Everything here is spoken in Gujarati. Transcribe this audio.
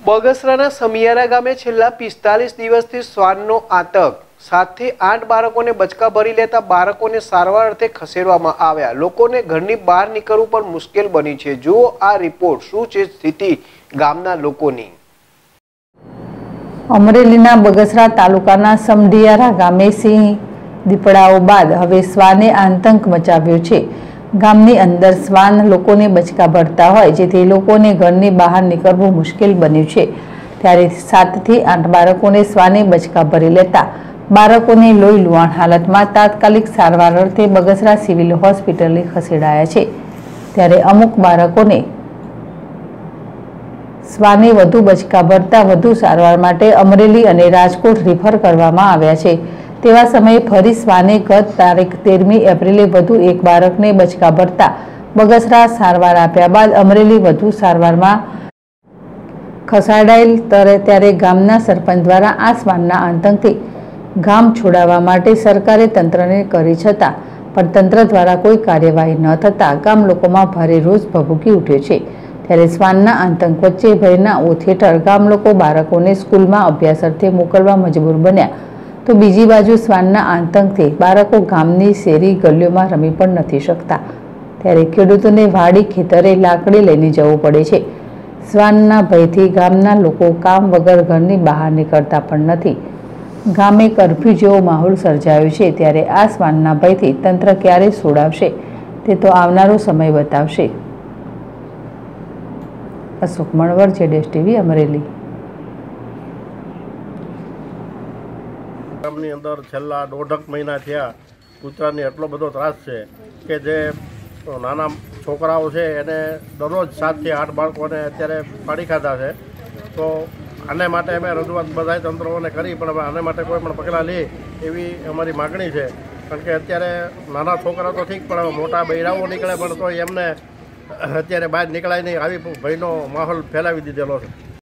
બગસરાના સમિયારા ગામે છેલ્લા પિસ્તાલીસ દિવસથી શ્વાનનો આતંક. સાતથી આઠ બાળકોને બચકા ભરી લેતા બાળકોને સારવાર અર્થે ખસેડવામાં આવ્યા. લોકોને ઘરની બહાર નીકળવું પણ મુશ્કેલ બની છે. જુઓ આ રિપોર્ટ. શું છે સ્થિતિ ગામના લોકોની? અમરેલીના બગસરા તાલુકાના સમઢિયારા ગામે સિંહ દીપડાઓ બાદ હવે શ્વાને આતંક મચાવ્યો છે. ગામની અંદર શ્વાન લોકોને બચકા ભરતા હોય, જેથી લોકોને ઘરની બહાર નીકળવું મુશ્કેલ બન્યું છે. ત્યારે સાતથી આઠ બાળકોને શ્વાને બચકા ભરી લેતા બાળકોને લોહી લુહાણ હાલતમાં તાત્કાલિક સારવાર અર્થે બગસરા સિવિલ હોસ્પિટલે ખસેડાયા છે. ત્યારે અમુક બાળકોને શ્વાને વધુ બચકા ભરતા વધુ સારવાર માટે અમરેલી અને રાજકોટ રિફર કરવામાં આવ્યા છે. તેવા સમયે ફરી શ્વાને ગત તારીખ તેરમી એપ્રિલે વધુ એક બાળકને બચકા ભરતા બગસરા સારવાર આપ્યા બાદ અમરેલી વધુ સારવારમાં ખસાડાયેલ ત્યારે ગામના સરપંચ દ્વારા આ શ્વાનના આતંકથી ગામ છોડાવવા માટે સરકારે તંત્રને કરી છતાં પણ તંત્ર દ્વારા કોઈ કાર્યવાહી ન થતાં ગામ લોકોમાં ભારે રોષ ભભૂકી ઉઠ્યો છે. ત્યારે શ્વાનના આતંક વચ્ચે ભયના ઓથ હેઠળ ગામ લોકો બાળકોને સ્કૂલમાં અભ્યાસ અર્થે મોકલવા મજબૂર બન્યા. તો બીજી બાજુ શ્વાનના આતંકથી બાળકો ગામની શેરી ગલીઓમાં રમી પણ નથી શકતા. ત્યારે ખેડૂતોને વાડી, ખેતરે લાકડી લઈને જવું પડે છે. શ્વાનના ભયથી ગામના લોકો કામ વગર ઘરની બહાર નીકળતા પણ નથી. ગામે કરફ્યુ જેવો માહોલ સર્જાયો છે ત્યારે આ શ્વાનના ભયથી તંત્ર ક્યારે છોડાવશે તે તો આવનારો સમય બતાવશે. અશોક મણવર, જેડેશ ટીવી, અમરેલી. ગામની અંદર છેલ્લા દોઢક મહિના થયા કૂતરાને એટલો બધો ત્રાસ છે કે જે નાના છોકરાઓ છે એને દરરોજ સાતથી આઠ બાળકોને અત્યારે પાડી ખાધા છે. તો આને માટે અમે રજૂઆત બધા તંત્રોને કરી, પણ હવે આને માટે કોઈ પણ પગલાં લે એવી અમારી માગણી છે. કારણ કે અત્યારે નાના છોકરા તો ઠીક, પણ મોટા બૈરાઓ નીકળે પણ તો એમને અત્યારે બહાર નીકળાય નહીં. આવી ભયનો માહોલ ફેલાવી દીધેલો છે.